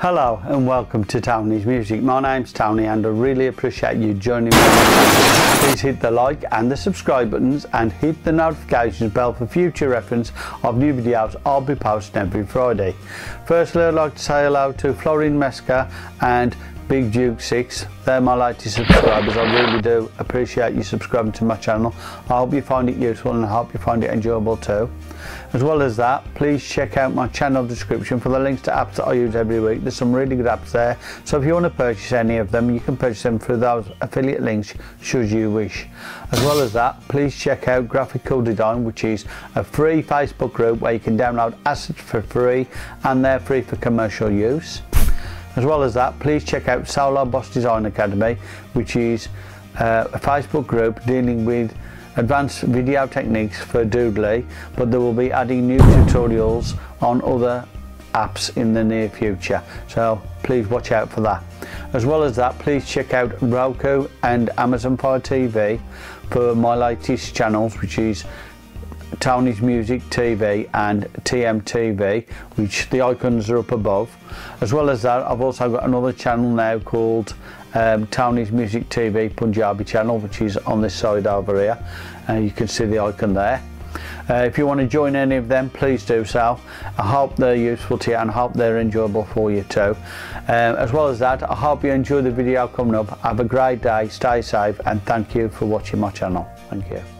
Hello and welcome to Tony's Music. My name's Tony and I really appreciate you joining me. Please hit the like and the subscribe buttons and hit the notifications bell for future reference of new videos I'll be posting every Friday. Firstly I'd like to say hello to Florin Mesca and Big Duke 6. They're my latest subscribers. I really do appreciate you subscribing to my channel. I hope you find it useful and I hope you find it enjoyable too. As well as that, please check out my channel description for the links to apps that I use every week. There's some really good apps there. So if you want to purchase any of them, you can purchase them through those affiliate links should you wish. As well as that, please check out Graphical Design, which is a free Facebook group where you can download assets for free and they're free for commercial use. As well as that, please check out Solar Boss Design Academy, which is uh, a Facebook group dealing with advanced video techniques for Doodly, but they will be adding new tutorials on other apps in the near future. So please watch out for that. As well as that, please check out Roku and Amazon Fire TV for my latest channels, which is Tony's Music TV and TMTV, which the icons are up above. As well as that, I've also got another channel now called um, Tony's Music TV Punjabi channel, which is on this side over here. Uh, you can see the icon there. Uh, if you want to join any of them, please do so. I hope they're useful to you and hope they're enjoyable for you too. Um, as well as that, I hope you enjoy the video coming up. Have a great day, stay safe and thank you for watching my channel. Thank you.